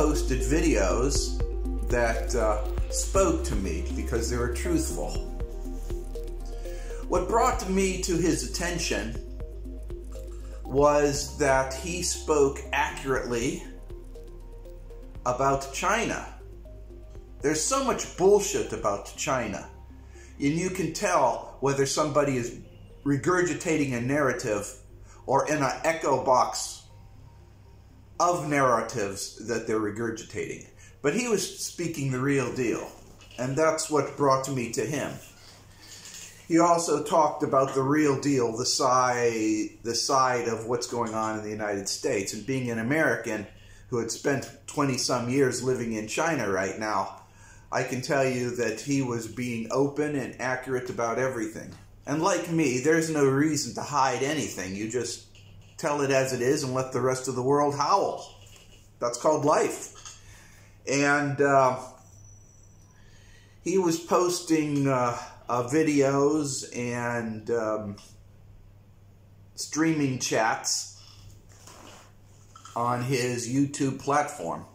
posted videos that uh, spoke to me because they were truthful. What brought me to his attention was that he spoke accurately about China. There's so much bullshit about China. And you can tell whether somebody is regurgitating a narrative or in an echo box of narratives that they're regurgitating. But he was speaking the real deal. And that's what brought me to him. He also talked about the real deal, the side, the side of what's going on in the United States. And being an American who had spent 20 some years living in China right now, I can tell you that he was being open and accurate about everything. And like me, there's no reason to hide anything. You just tell it as it is and let the rest of the world howl. That's called life. And uh, he was posting uh, uh, videos and um, streaming chats on his YouTube platform.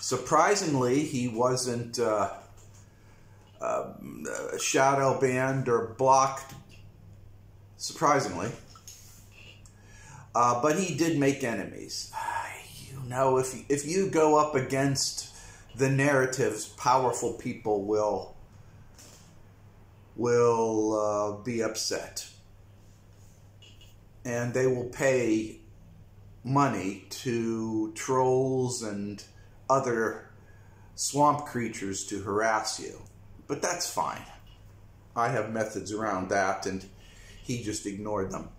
Surprisingly, he wasn't uh, uh, shadow banned or blocked. Surprisingly. Uh, but he did make enemies. You know, if, if you go up against the narratives, powerful people will will uh, be upset. And they will pay money to trolls and other swamp creatures to harass you. But that's fine. I have methods around that, and he just ignored them.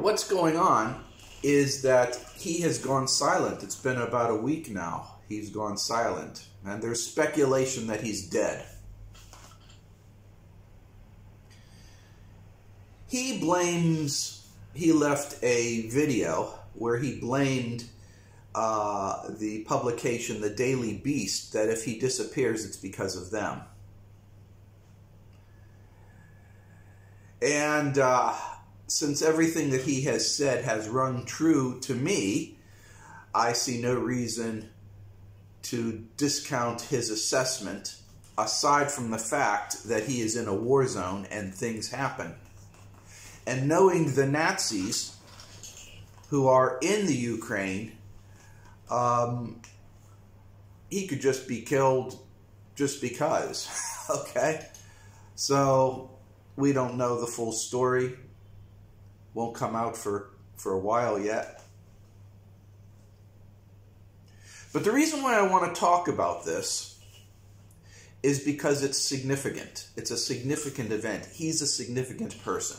What's going on is that he has gone silent. It's been about a week now. He's gone silent. And there's speculation that he's dead. He blames he left a video where he blamed uh, the publication, the Daily Beast, that if he disappears, it's because of them. And uh, since everything that he has said has rung true to me, I see no reason to discount his assessment aside from the fact that he is in a war zone and things happen and knowing the Nazis who are in the Ukraine, um, he could just be killed just because. okay? So we don't know the full story. Won't come out for, for a while yet. But the reason why I want to talk about this is because it's significant. It's a significant event. He's a significant person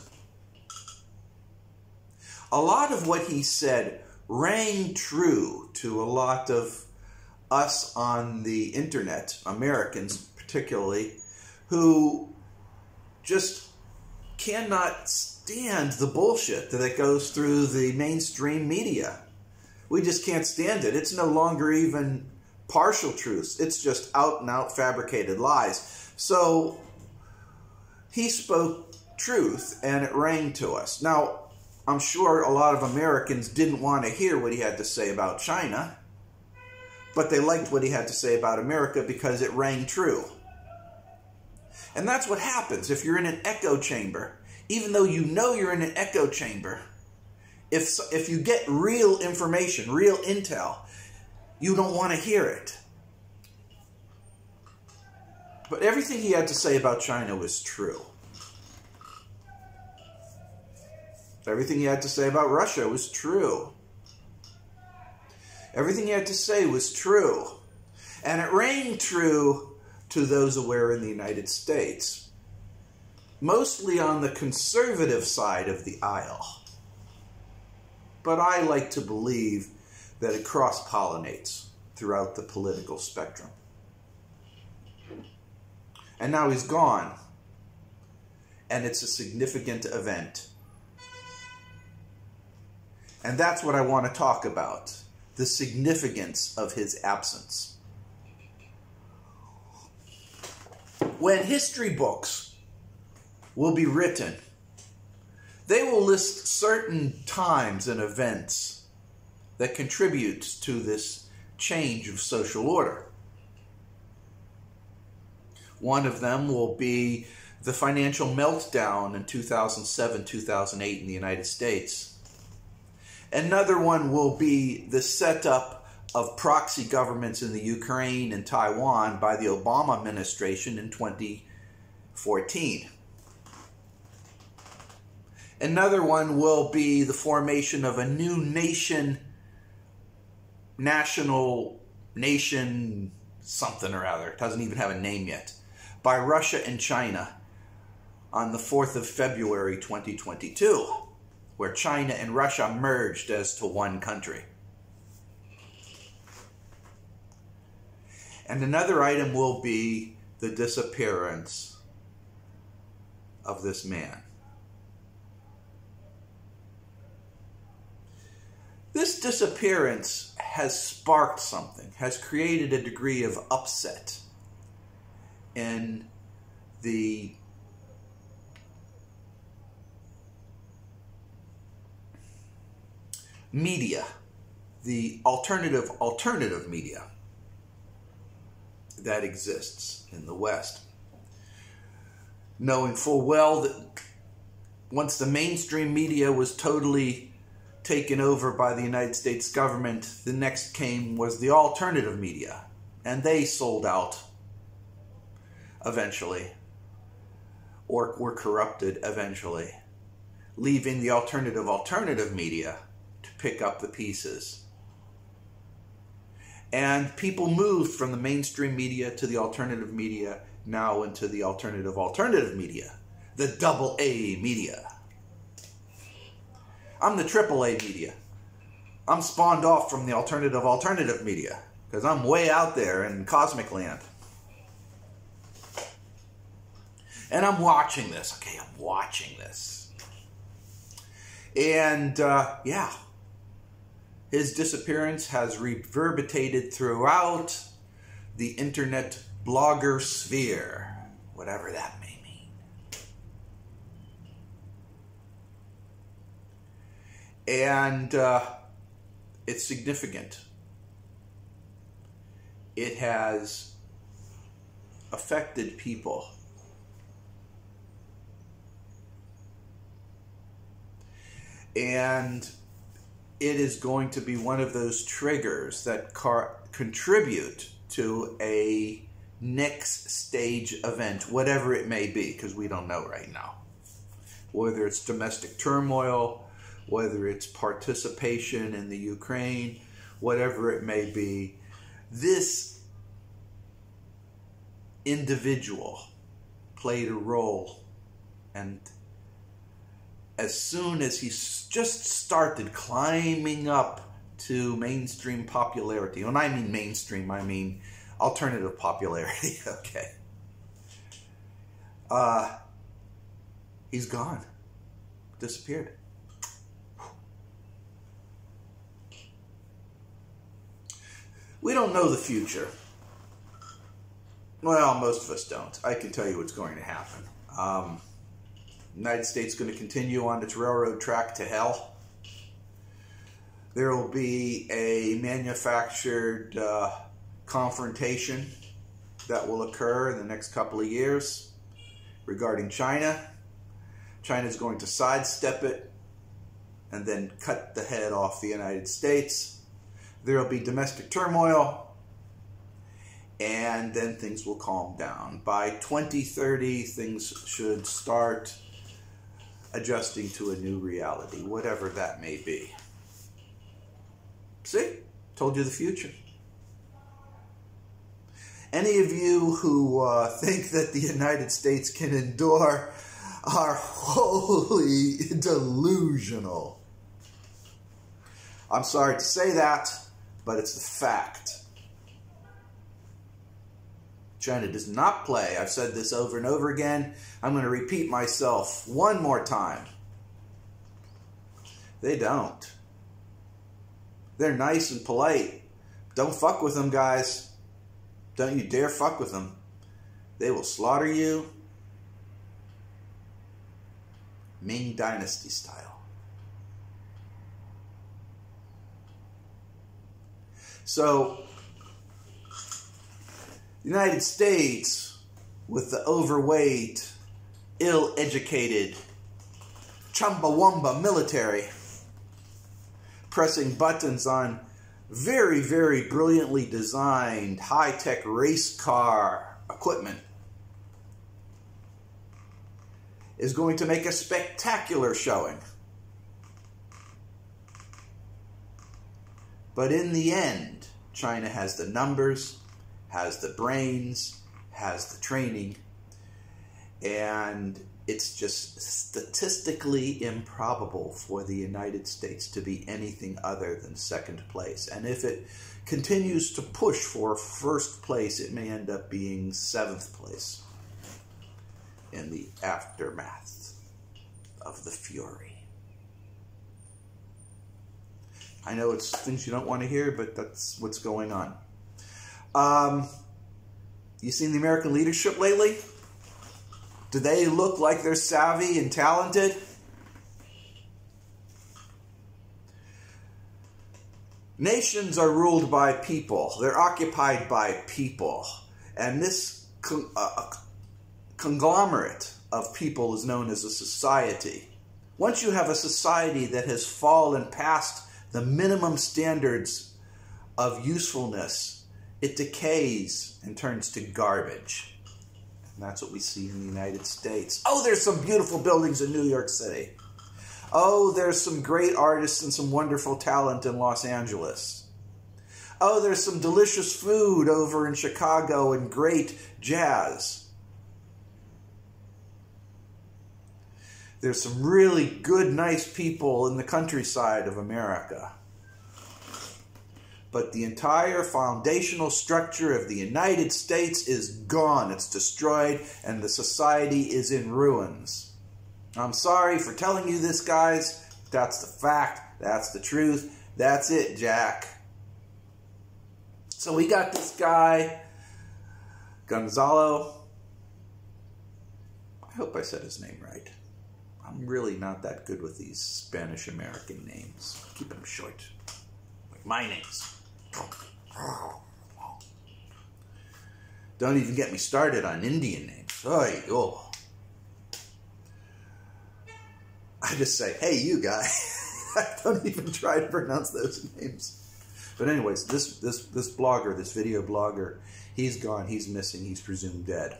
a lot of what he said rang true to a lot of us on the internet, Americans particularly, who just cannot stand the bullshit that goes through the mainstream media. We just can't stand it. It's no longer even partial truths. It's just out and out fabricated lies. So he spoke truth and it rang to us. Now, I'm sure a lot of Americans didn't want to hear what he had to say about China, but they liked what he had to say about America because it rang true. And that's what happens if you're in an echo chamber. Even though you know you're in an echo chamber, if, if you get real information, real intel, you don't want to hear it. But everything he had to say about China was true. Everything he had to say about Russia was true. Everything he had to say was true. And it rang true to those aware in the United States. Mostly on the conservative side of the aisle. But I like to believe that it cross pollinates throughout the political spectrum. And now he's gone. And it's a significant event. And that's what I want to talk about the significance of his absence. When history books will be written, they will list certain times and events that contribute to this change of social order. One of them will be the financial meltdown in 2007 2008 in the United States. Another one will be the setup of proxy governments in the Ukraine and Taiwan by the Obama administration in 2014. Another one will be the formation of a new nation, national nation, something or other. It doesn't even have a name yet. By Russia and China on the 4th of February 2022, where China and Russia merged as to one country. And another item will be the disappearance of this man. This disappearance has sparked something, has created a degree of upset in the media, the alternative alternative media that exists in the West. Knowing full well that once the mainstream media was totally taken over by the United States government, the next came was the alternative media, and they sold out eventually, or were corrupted eventually, leaving the alternative alternative media to pick up the pieces. And people moved from the mainstream media to the alternative media, now into the alternative alternative media, the double A media. I'm the triple A media. I'm spawned off from the alternative alternative media because I'm way out there in cosmic land. And I'm watching this. Okay, I'm watching this. And uh, yeah, his disappearance has reverberated throughout the internet blogger sphere, whatever that may mean. And uh, it's significant. It has affected people. And it is going to be one of those triggers that car- contribute to a next stage event, whatever it may be, because we don't know right now. Whether it's domestic turmoil, whether it's participation in the Ukraine, whatever it may be, this individual played a role and as soon as he just started climbing up to mainstream popularity. When I mean mainstream, I mean alternative popularity. okay. Uh, he's gone. Disappeared. We don't know the future. Well, most of us don't. I can tell you what's going to happen. Um, United States going to continue on its railroad track to hell. There will be a manufactured uh, confrontation that will occur in the next couple of years regarding China. China is going to sidestep it and then cut the head off the United States. There will be domestic turmoil and then things will calm down. By 2030, things should start adjusting to a new reality, whatever that may be. See? Told you the future. Any of you who uh, think that the United States can endure are wholly delusional. I'm sorry to say that, but it's the fact. China does not play. I've said this over and over again. I'm going to repeat myself one more time. They don't. They're nice and polite. Don't fuck with them, guys. Don't you dare fuck with them. They will slaughter you. Ming Dynasty style. So, United States, with the overweight, ill educated, chumbawamba military, pressing buttons on very, very brilliantly designed high tech race car equipment, is going to make a spectacular showing. But in the end, China has the numbers, has the brains, has the training, and it's just statistically improbable for the United States to be anything other than second place. And if it continues to push for first place, it may end up being seventh place in the aftermath of the fury. I know it's things you don't want to hear, but that's what's going on. Um, you seen the American leadership lately? Do they look like they're savvy and talented? Nations are ruled by people. They're occupied by people. And this con- uh, conglomerate of people is known as a society. Once you have a society that has fallen past the minimum standards of usefulness, it decays and turns to garbage. And that's what we see in the United States. Oh, there's some beautiful buildings in New York City. Oh, there's some great artists and some wonderful talent in Los Angeles. Oh, there's some delicious food over in Chicago and great jazz. There's some really good, nice people in the countryside of America. But the entire foundational structure of the United States is gone. It's destroyed, and the society is in ruins. I'm sorry for telling you this, guys. That's the fact. That's the truth. That's it, Jack. So we got this guy, Gonzalo. I hope I said his name right. I'm really not that good with these Spanish American names. Keep them short. Like my names. Don't even get me started on Indian names. Oh, oh. I just say, hey, you guy. I don't even try to pronounce those names. But anyways, this this this blogger, this video blogger, he's gone. He's missing. He's presumed dead.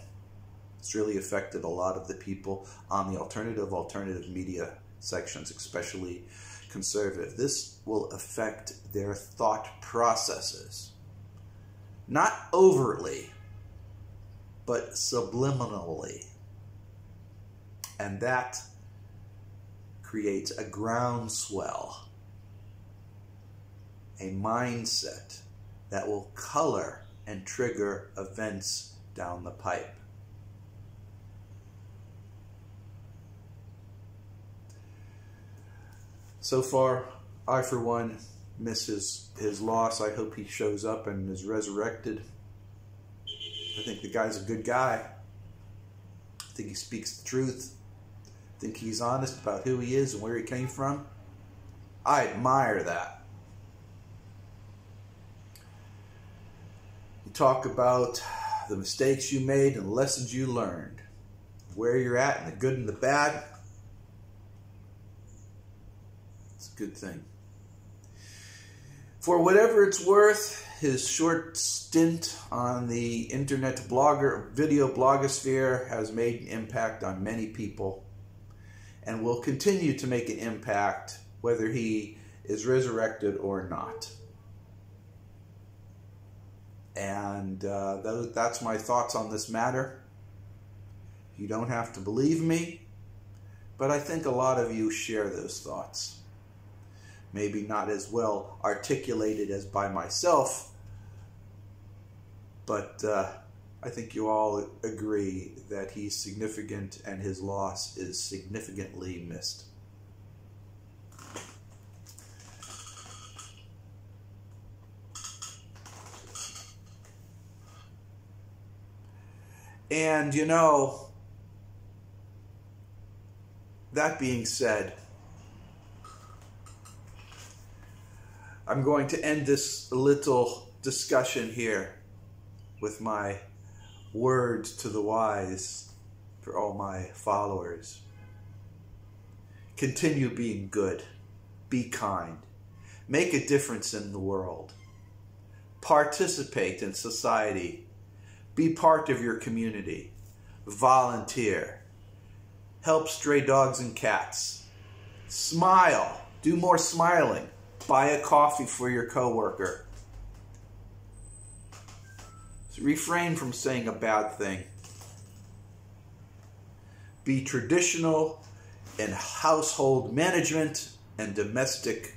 It's really affected a lot of the people on the alternative alternative media sections, especially conservative. This will affect their thought processes. Not overtly, but subliminally. And that creates a groundswell, a mindset that will color and trigger events down the pipe. So far, I for one miss his, his loss. I hope he shows up and is resurrected. I think the guy's a good guy. I think he speaks the truth. I think he's honest about who he is and where he came from. I admire that. You talk about the mistakes you made and lessons you learned, where you're at, and the good and the bad. It's a good thing. For whatever it's worth, his short stint on the internet blogger video blogosphere has made an impact on many people and will continue to make an impact whether he is resurrected or not. And uh, that's my thoughts on this matter. You don't have to believe me, but I think a lot of you share those thoughts maybe not as well articulated as by myself, but uh, I think you all agree that he's significant and his loss is significantly missed. And you know, that being said, I'm going to end this little discussion here with my word to the wise for all my followers. Continue being good, be kind, make a difference in the world, participate in society, be part of your community, volunteer, help stray dogs and cats, smile, do more smiling, buy a coffee for your coworker. So refrain from saying a bad thing. Be traditional in household management and domestic.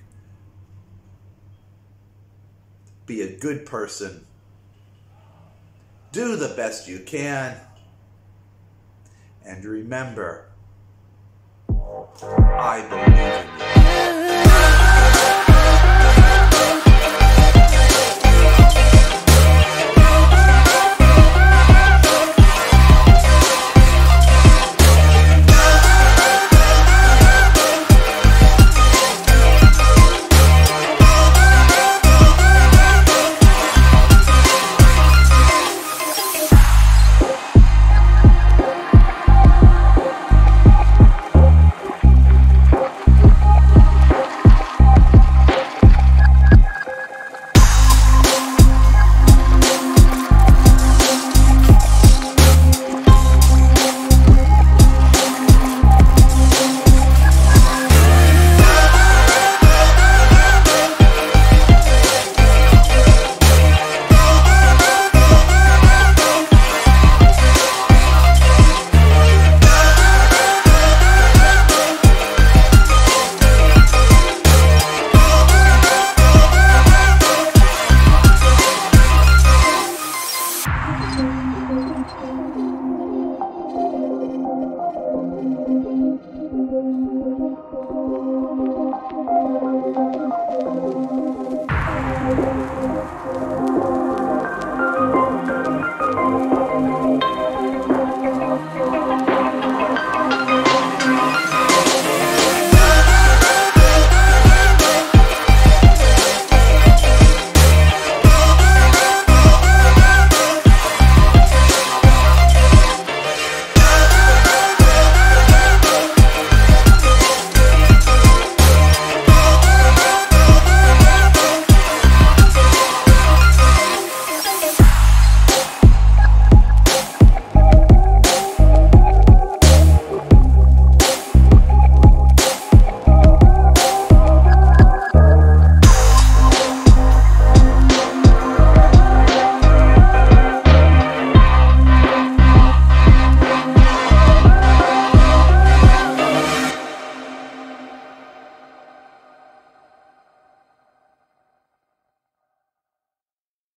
Be a good person. Do the best you can. And remember, I believe